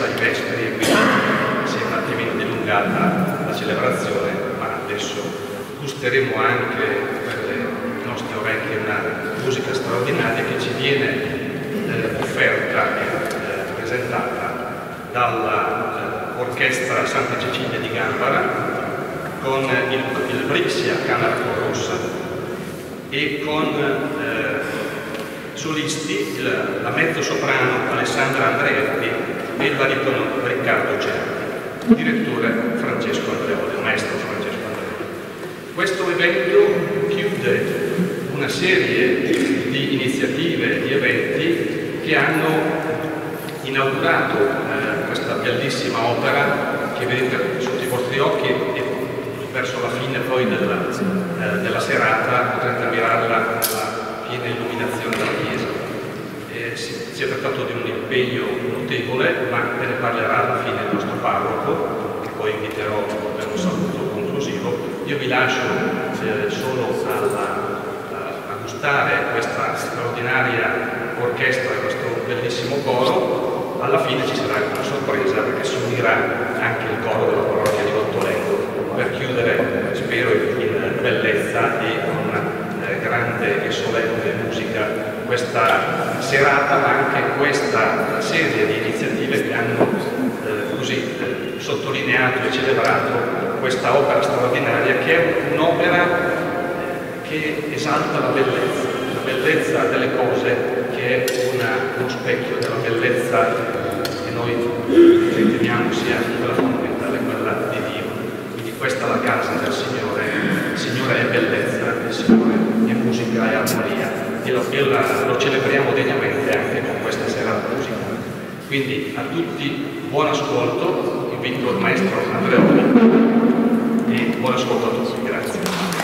Ai Vesperi e quindi si è un attimino dilungata la celebrazione, ma adesso gusteremo anche per le nostre orecchie una musica straordinaria che ci viene eh, offerta e eh, presentata dall'orchestra Santa Cecilia di Gambara con il, il Brixia Camera Rossa e con eh, solisti la mezzo soprano Alessandra Andreetti e il baritono Riccardo Certi, direttore Francesco Andreoli, maestro Francesco Andreoli. Questo evento chiude una serie di iniziative, di eventi che hanno inaugurato eh, questa bellissima opera che vedete sotto i vostri occhi e verso la fine poi della, eh, della serata potrete ammirarla alla piena illuminazione della chiesa. Si, si, è trattato di un impegno notevole, ma ve ne parlerà alla fine il nostro parroco, che poi inviterò per un saluto conclusivo. Io vi lascio eh, solo alla, a, a gustare questa straordinaria orchestra, questo bellissimo coro, alla fine ci sarà una sorpresa perché si unirà anche il coro della parrocchia di Lottolendo per chiudere, spero, in bellezza e con eh, grande e solenne musica questa serata, ma anche questa serie di iniziative che hanno eh, così eh, sottolineato e celebrato questa opera straordinaria che è un'opera eh, che esalta la bellezza, la bellezza delle cose che è una, uno specchio della bellezza che noi riteniamo sia quella di Dio questa è la casa del Signore, il Signore è bellezza, il Signore è musica e armonia e lo, e la, lo celebriamo degnamente anche con questa sera musica. Quindi a tutti buon ascolto, invito il maestro Andreoli e buon ascolto a tutti, grazie.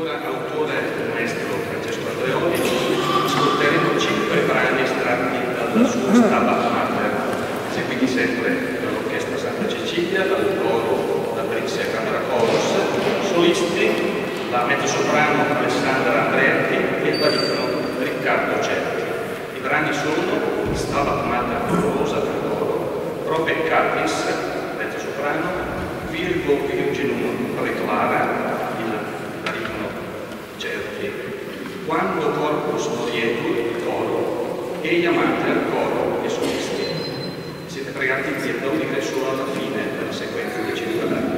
Cultura autore maestro Francesco Andreoli ascolteremo cinque brani estratti dalla sua Stabat mater, eseguiti sempre dall'Orchestra Santa Cecilia, dal coro da Brixia Camera Chorus, solisti la mezzosoprano Alessandra Andreatti e il baritono Riccardo Cerchi. I brani sono Stabat Mater Dolorosa per loro, Robert Catis, mezzosoprano, Virgo Virginum Retolare, quando corpo sono lieto e coro e gli amanti al coro che sono solisti. Siete pregati in pietà unire solo alla fine della sequenza che ci riguarda.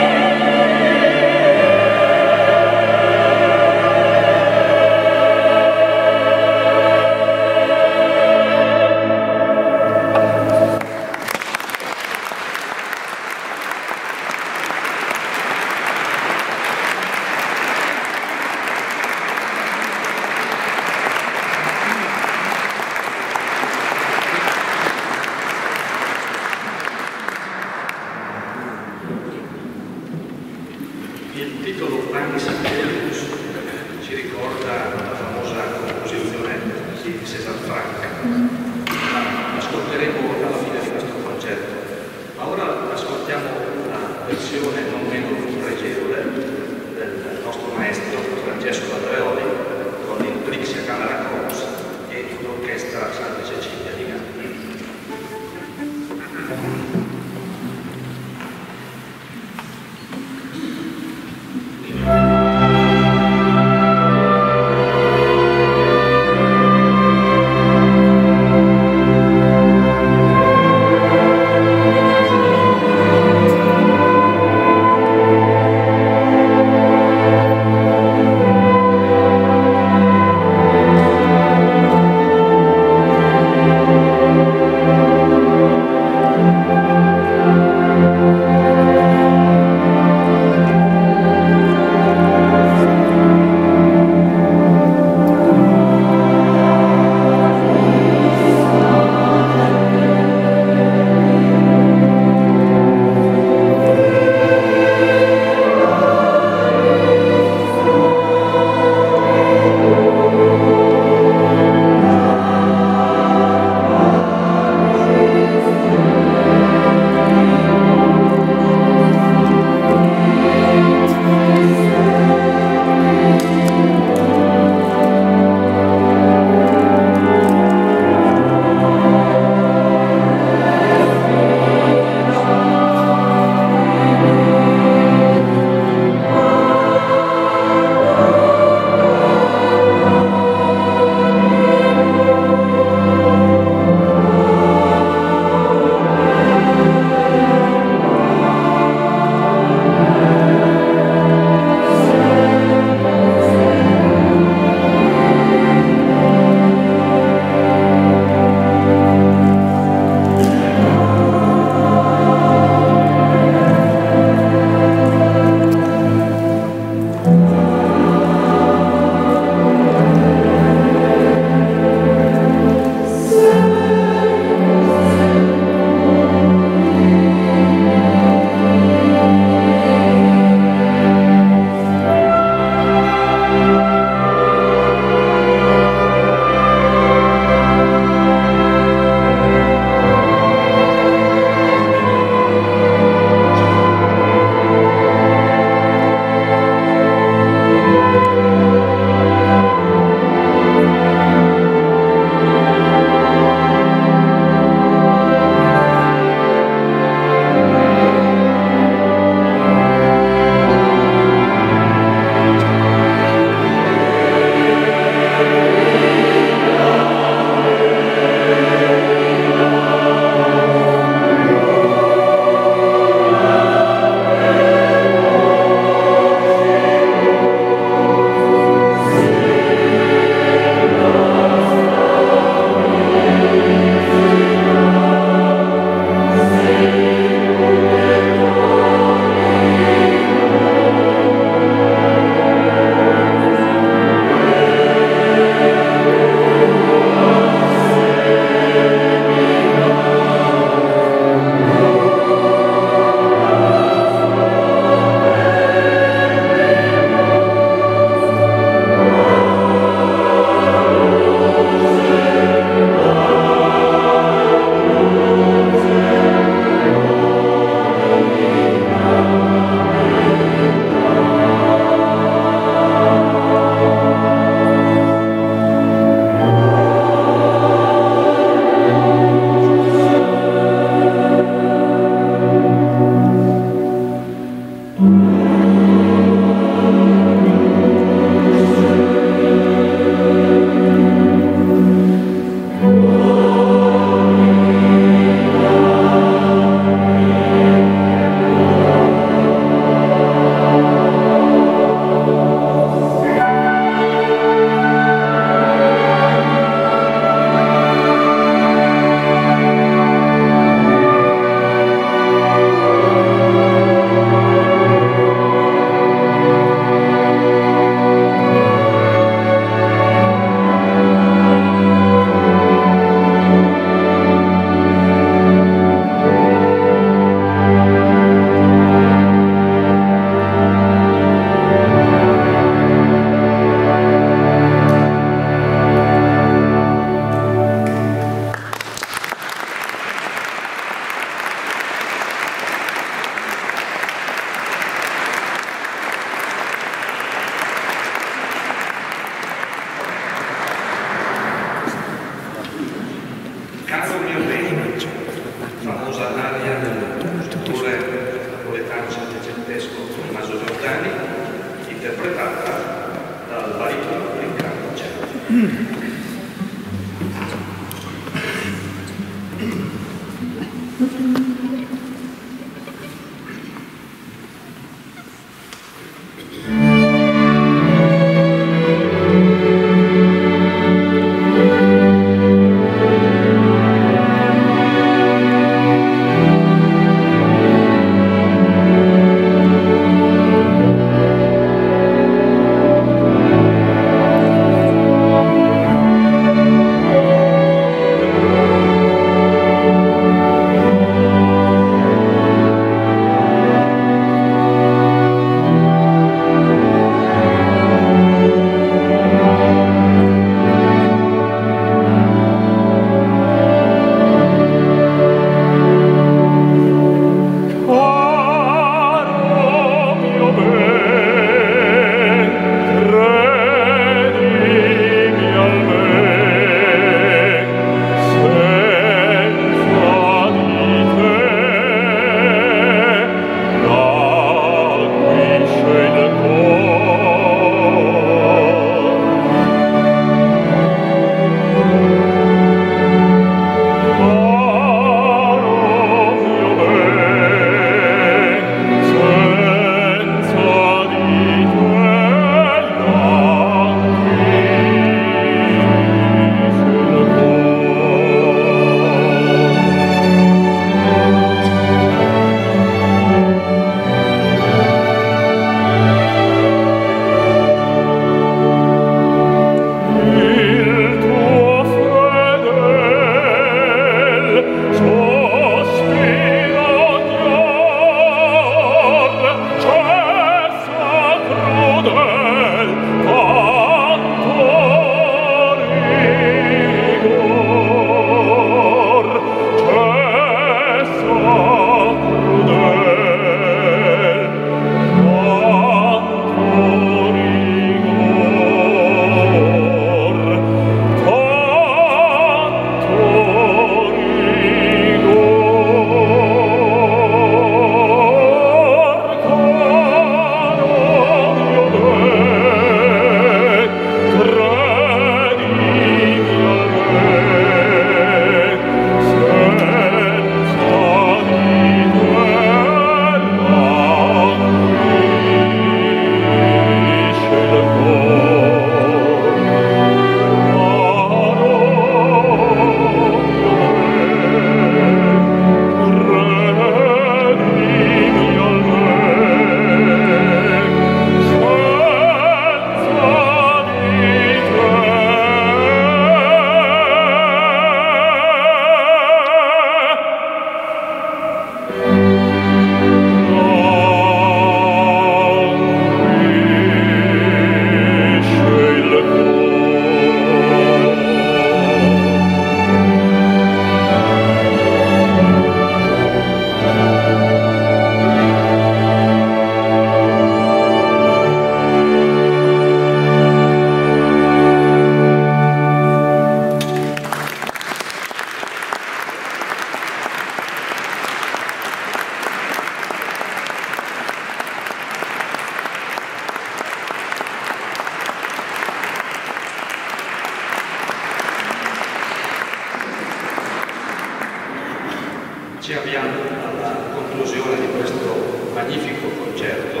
ci avviamo alla conclusione di questo magnifico concerto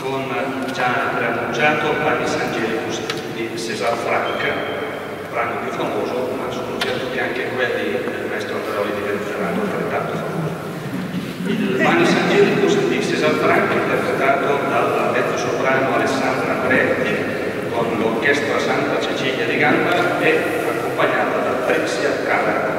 con già preannunciato Panis Angelicus di Cesar Franca, brano più famoso, ma sono certo che anche quelli del maestro Andreoli diventeranno altrettanto famosi. Il Panis Angelicus di Cesar Franca, interpretato dalla mezzo soprano Alessandra Preti con l'orchestra Santa Cecilia di Gamba e accompagnata da Prezia Caracco.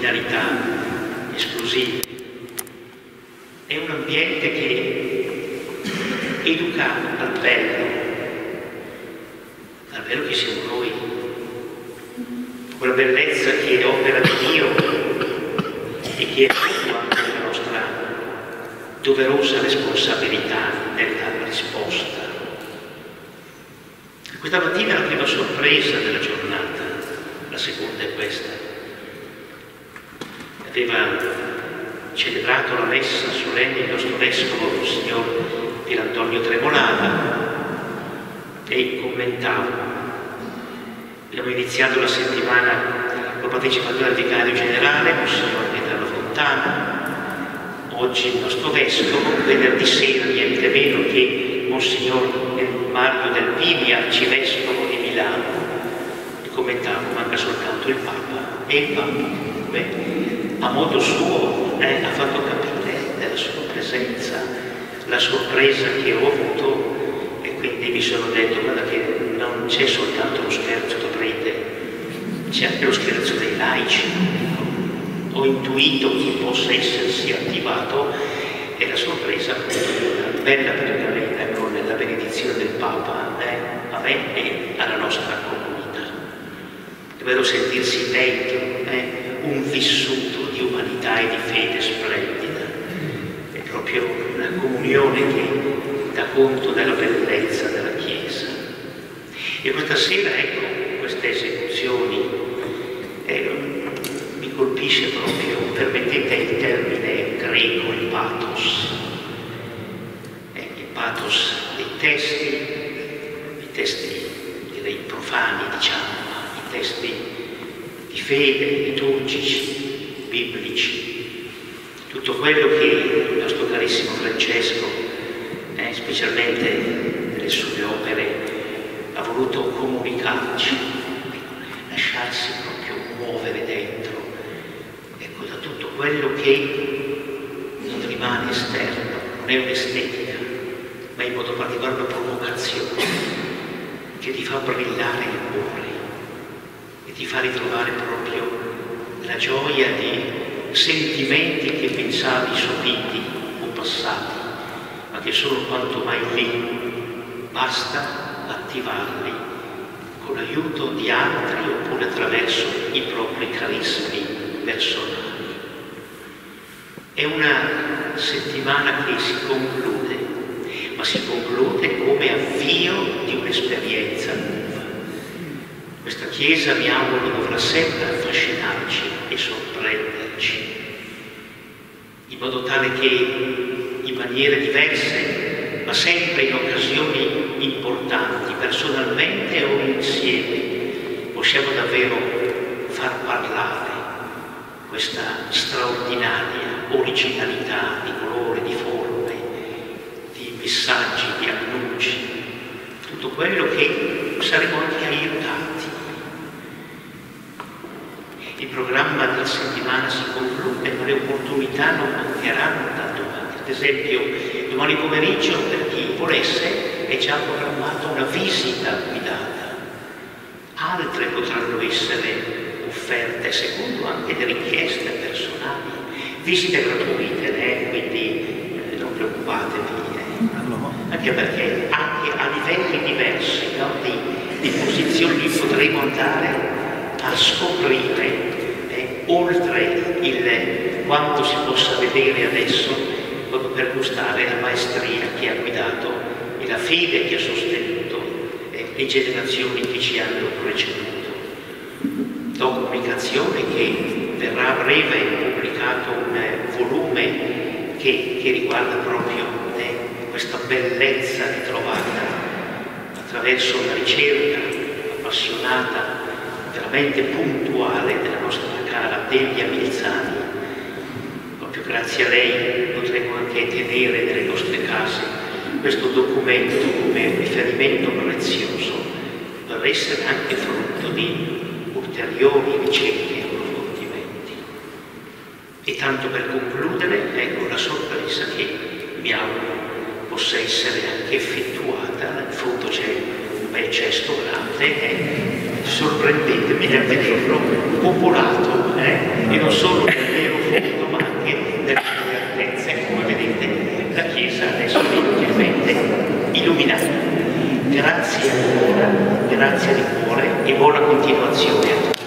Finalità esclusive, è un ambiente che educa al bello, al bello che siamo noi, quella bellezza che è opera di Dio e che è anche la nostra doverosa responsabilità nella risposta. Questa mattina la prima sorpresa della giornata, la seconda è questa. Aveva celebrato la messa solenne il nostro vescovo, il signor Pierantonio Tremolava, e commentavo. Abbiamo iniziato la settimana con partecipazione al vicario generale, il signor Pietro Fontana, oggi il nostro vescovo, venerdì sera niente meno che Monsignor Mario Del Pini, arcivescovo di Milano. E commentavo, manca soltanto il Papa. E il Papa, beh, a modo suo, eh, ha fatto capire della sua presenza la sorpresa che ho avuto e quindi mi sono detto, guarda che non c'è soltanto lo scherzo da prete, c'è anche lo scherzo dei laici. Ho intuito chi possa essersi attivato e la sorpresa appunto di una bella preghiera con la benedizione del Papa eh, a me e alla nostra comunità. Dovrebbero sentirsi dentro eh, un vissuto umanità e di fede splendida. È proprio una comunione che dà conto della bellezza della Chiesa. E questa sera, ecco, queste esecuzioni eh, mi colpisce proprio, permettete il termine greco, il pathos. Eh, il pathos dei testi, i testi direi profani, diciamo, i testi di fede, liturgici, biblici, tutto quello che il nostro carissimo Francesco, eh, specialmente nelle sue opere, ha voluto comunicarci, ecco, lasciarsi proprio muovere dentro, ecco, da tutto quello che non rimane esterno, non è un'estetica, ma in modo particolare una provocazione che ti fa brillare il cuore e ti fa ritrovare proprio la gioia di sentimenti che pensavi sopiti o passati, ma che sono quanto mai lì. Basta attivarli con l'aiuto di altri oppure attraverso i propri carismi personali. È una settimana che si conclude, ma si conclude come avvio di un'esperienza. Questa Chiesa, mi auguro, dovrà sempre affascinarci e sorprenderci, in modo tale che in maniere diverse, ma sempre in occasioni importanti, personalmente o insieme, possiamo davvero far parlare questa straordinaria originalità di colore, di forme, di messaggi, di annunci, tutto quello che saremo anche aiutati. Il programma della settimana si conclude, ma le opportunità non mancheranno da domani. Ad esempio, domani pomeriggio, per chi volesse, è già programmata una visita guidata. Altre potranno essere offerte secondo anche delle richieste personali. Visite gratuite, eh? quindi eh, non preoccupatevi. Eh? Anche perché anche a livelli diversi no? di, di posizioni potremo andare a scoprire oltre il quanto si possa vedere adesso, proprio per gustare la maestria che ha guidato e la fede che ha sostenuto eh, le generazioni che ci hanno preceduto. Do comunicazione che verrà a breve pubblicato un eh, volume che, che, riguarda proprio eh, questa bellezza ritrovata attraverso una ricerca appassionata veramente puntuale della nostra cara Delia Milzani. Proprio grazie a lei potremo anche tenere nelle nostre case questo documento come riferimento prezioso per essere anche frutto di ulteriori ricerche e approfondimenti. E tanto per concludere, ecco la sorpresa che mi auguro possa essere anche effettuata, in fondo c'è un bel cesto grande, eh? Sorprendetemi nel vederlo popolato eh? e non solo nel vero fondo ma anche nelle sue altezze. Come vedete la chiesa adesso è inutilmente illuminata. Grazie ancora grazie di cuore e buona continuazione a tutti